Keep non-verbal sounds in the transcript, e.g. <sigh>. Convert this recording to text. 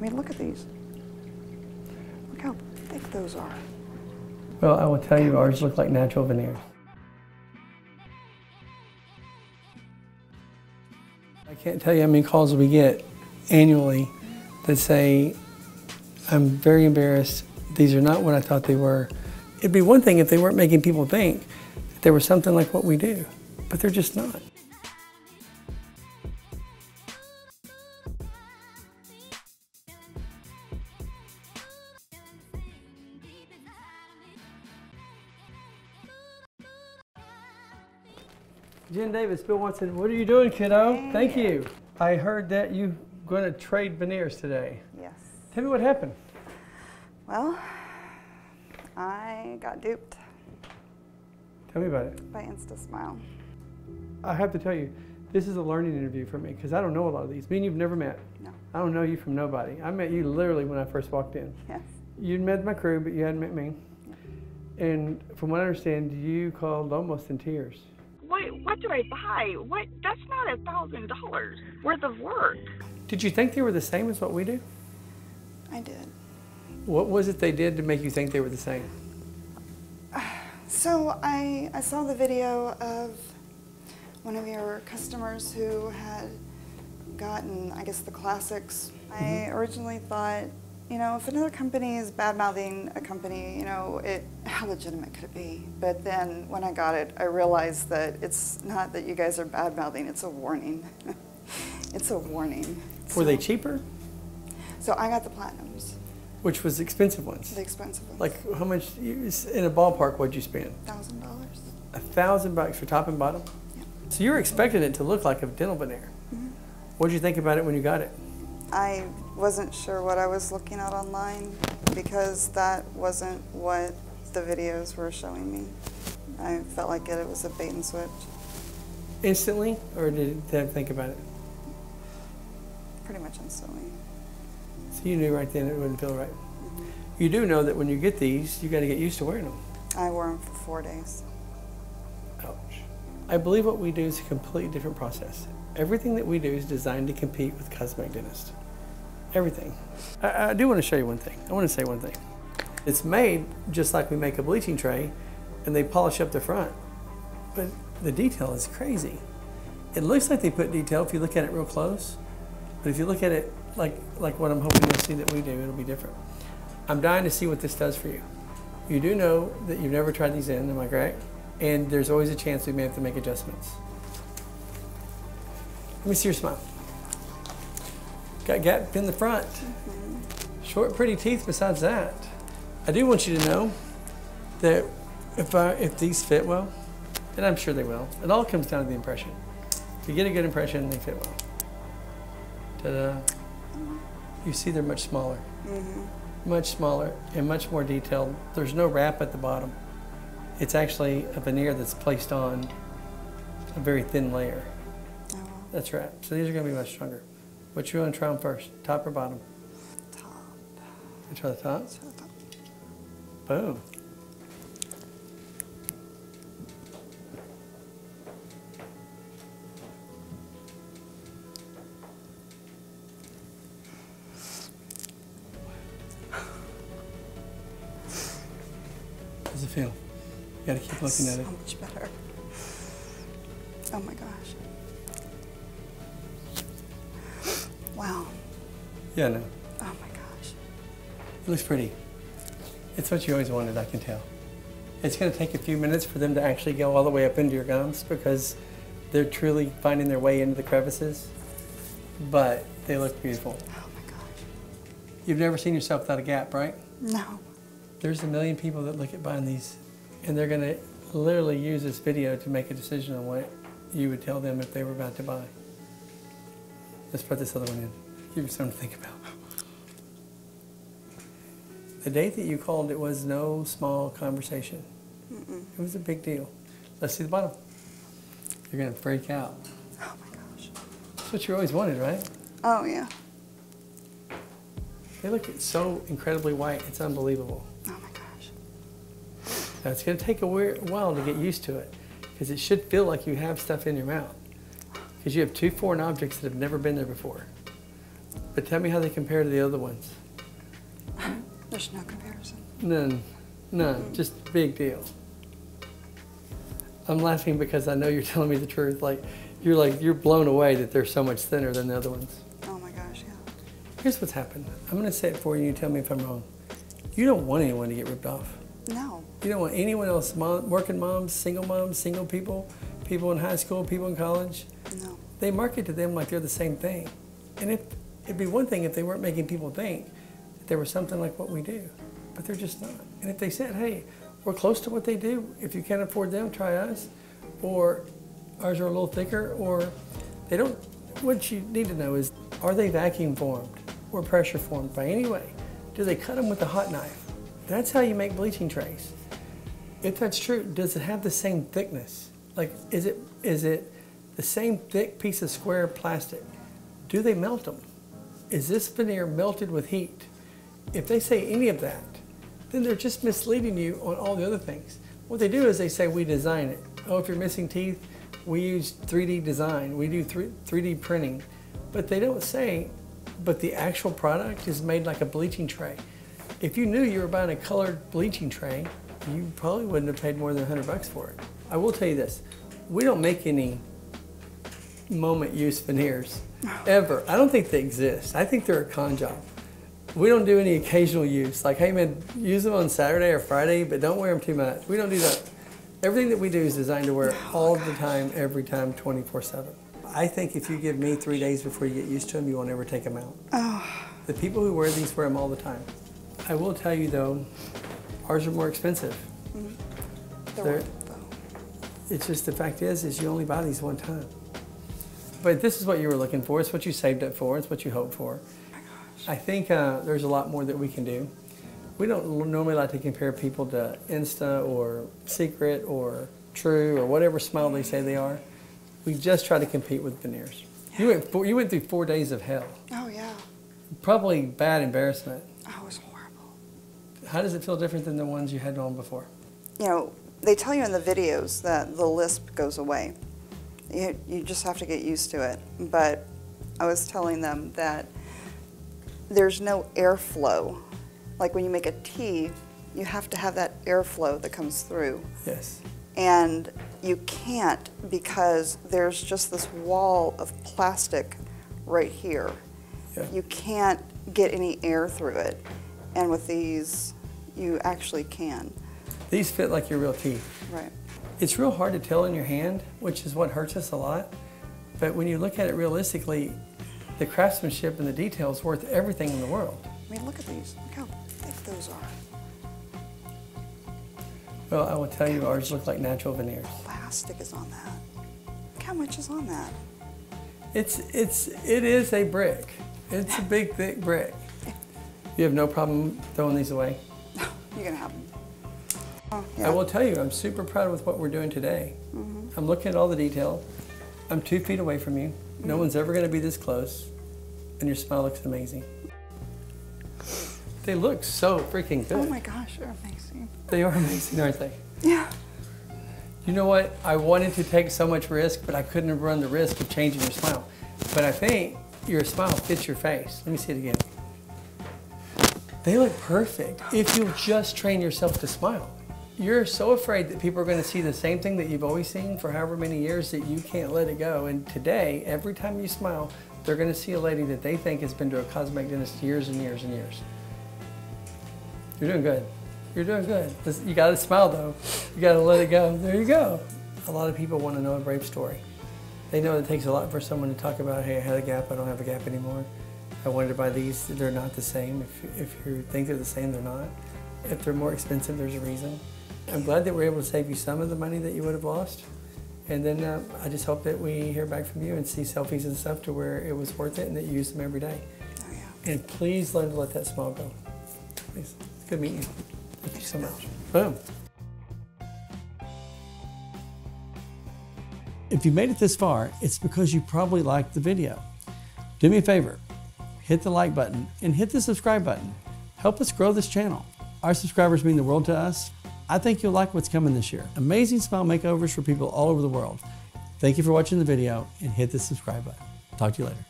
I mean, look at these. Look how thick those are. Well, I will tell you, ours look like natural veneers. I can't tell you how many calls we get annually that say, I'm very embarrassed. These are not what I thought they were. It'd be one thing if they weren't making people think that they were something like what we do, but they're just not. Jen Davis, Bil Watson, what are you doing, kiddo? Hey. Thank you. I heard that you're going to trade veneers today. Yes. Tell me what happened. Well, I got duped Tell me about it. by InstaSmile. I have to tell you, this is a learning interview for me because I don't know a lot of these. Me and you've never met. No. I don't know you from nobody. I met you literally when I first walked in. Yes. You'd met my crew, but you hadn't met me. And from what I understand, you called almost in tears. What what do I buy? What that's not a thousand dollars worth of work. Did you think they were the same as what we do? I did. What was it they did to make you think they were the same? So I, I saw the video of one of your customers who had gotten, I guess, the classics. I mm-hmm. originally thought, you know, if another company is bad mouthing a company, you know, it how legitimate could it be? But then when I got it, I realized that it's not that you guys are bad mouthing; it's a warning. <laughs> it's a warning. Were they cheaper? So I got the platinums, Which was expensive ones? the expensive ones. Like how much, in a ballpark, what'd you spend? thousand dollars. A thousand bucks for top and bottom? Yeah. So you were expecting it to look like a dental veneer. Mm-hmm. What did you think about it when you got it? I wasn't sure what I was looking at online because that wasn't what the videos were showing me. I felt like it, it was a bait and switch. Instantly, or did you have think about it? Pretty much instantly. So you knew right then it wouldn't feel right. Mm-hmm. You do know that when you get these, you got to get used to wearing them. I wore them for four days. Ouch. I believe what we do is a completely different process. Everything that we do is designed to compete with cosmetic dentists. Everything. I, I do want to show you one thing. I want to say one thing. It's made just like we make a bleaching tray and they polish up the front. But the detail is crazy. It looks like they put detail if you look at it real close. But if you look at it like, like what I'm hoping you'll see that we do, it'll be different. I'm dying to see what this does for you. You do know that you've never tried these in, am I correct? And there's always a chance we may have to make adjustments. Let me see your smile. Got gap in the front. Short, pretty teeth besides that. I do want you to know that if, I, if these fit well, and I'm sure they will, it all comes down to the impression. If you get a good impression, they fit well. Ta-da. You see they're much smaller. Mm-hmm. Much smaller and much more detailed. There's no wrap at the bottom. It's actually a veneer that's placed on a very thin layer. Oh, That's right. So these are going to be much stronger. What you want to try them first? Top or bottom? top. You try the top. So I thought, Boom. How's it feel? You got to keep looking at it. so much better. Oh my gosh. Wow. Yeah, no. Oh my gosh. It looks pretty. It's what you always wanted, I can tell. It's going to take a few minutes for them to actually go all the way up into your gums because they're truly finding their way into the crevices, but they look beautiful. Oh my gosh. You've never seen yourself without a gap, right? No. There's a million people that look at buying these, and they're going to literally use this video to make a decision on what you would tell them if they were about to buy. Let's put this other one in. Give you something to think about. The date that you called, it was no small conversation. It was a big deal. Let's see the bottom. You're going to freak out. Oh my gosh. That's what you always wanted, right? Oh yeah. They look so incredibly white. It's unbelievable. Oh my gosh. Now, it's going to take a while to get used to it because it should feel like you have stuff in your mouth because you have two foreign objects that have never been there before. But tell me how they compare to the other ones. <laughs> There's no comparison. None, none, just big deal. I'm laughing because I know you're telling me the truth. Like, you're like, you're blown away that they're so much thinner than the other ones. Oh my gosh, yeah. Here's what's happened. I'm gonna say it for you, you tell me if I'm wrong. You don't want anyone to get ripped off. No. You don't want anyone else, mom, working moms, single moms, single people, people in high school, people in college. No. They market to them like they're the same thing. And if it'd be one thing if they weren't making people think that there was something like what we do, but they're just not. And if they said, "Hey, we're close to what they do. If you can't afford them, try us," or ours are a little thicker, or they don't. What you need to know is, are they vacuum formed or pressure formed by any way? Do they cut them with a hot knife? That's how you make bleaching trays. If that's true, does it have the same thickness? Like, is it is it the same thick piece of square plastic? Do they melt them? Is this veneer melted with heat? If they say any of that, then they're just misleading you on all the other things. What they do is they say we design it. Oh, if you're missing teeth, we use 3D design. We do 3, 3D printing. But they don't say, but the actual product is made like a bleaching tray. If you knew you were buying a colored bleaching tray, you probably wouldn't have paid more than 100 bucks for it. I will tell you this, we don't make any moment use veneers ever. I don't think they exist. I think they're a con job. We don't do any occasional use. Like, hey man, use them on Saturday or Friday, but don't wear them too much. We don't do that. Everything that we do is designed to wear oh, all the time, every time, 24 7. I think if you give me three days before you get used to them, you won't ever take them out. Oh, The people who wear these wear them all the time. I will tell you though, ours are more expensive. Mm-hmm. they're They're- worth it, though. It's just the fact is, is you only buy these one time. But this is what you were looking for. It's what you saved up for. It's what you hoped for. I think uh, there's a lot more that we can do. We don't normally like to compare people to Insta or Secret or True or whatever smile they say they are. We just try to compete with veneers. You went, four, you went through four days of hell. Oh yeah. Probably bad embarrassment. Oh, it was horrible. How does it feel different than the ones you had on before? You know, they tell you in the videos that the lisp goes away. You, you just have to get used to it. But I was telling them that there's no airflow. Like when you make a T, you have to have that airflow that comes through. Yes. And you can't because there's just this wall of plastic right here. Yeah. You can't get any air through it. And with these, you actually can. These fit like your real teeth. Right. It's real hard to tell in your hand, which is what hurts us a lot. But when you look at it realistically, the craftsmanship and the detail is worth everything in the world. I mean, look at these. Look how thick those are. Well, I will tell you, ours look like natural veneers. Plastic is on that. Look how much is on that. It's it's it is a brick. It's a big thick brick. <laughs> You have no problem throwing these away. No, <laughs> you're gonna have them. Oh, I will tell you, I'm super proud with what we're doing today. Mm-hmm. I'm looking at all the detail. I'm two feet away from you. No mm-hmm. one's ever going to be this close, and your smile looks amazing. They look so freaking good. Oh my gosh, they're amazing. They are amazing, aren't they? Yeah. You know what? I wanted to take so much risk, but I couldn't have run the risk of changing your smile. But I think your smile fits your face. Let me see it again. They look perfect if you'll just train yourself to smile. You're so afraid that people are going to see the same thing that you've always seen for however many years that you can't let it go. And today, every time you smile, they're going to see a lady that they think has been to a cosmetic dentist years and years and years. You're doing good. You're doing good. You got to smile though. You got to let it go. There you go. A lot of people want to know a brave story. They know it takes a lot for someone to talk about, hey, I had a gap, I don't have a gap anymore. I wanted to buy these, they're not the same. If, if you think they're the same, they're not. If they're more expensive, there's a reason. I'm glad that we're able to save you some of the money that you would have lost. And then uh, I just hope that we hear back from you and see selfies and stuff to where it was worth it and that you use them every day. Oh yeah. And please learn to let that smile go. Please. It's good meeting you. Thank you so much. Boom. If you made it this far, it's because you probably liked the video. Do me a favor, hit the like button and hit the subscribe button. Help us grow this channel. Our subscribers mean the world to us. I think you'll like what's coming this year. Amazing smile makeovers for people all over the world. Thank you for watching the video and hit the subscribe button. Talk to you later.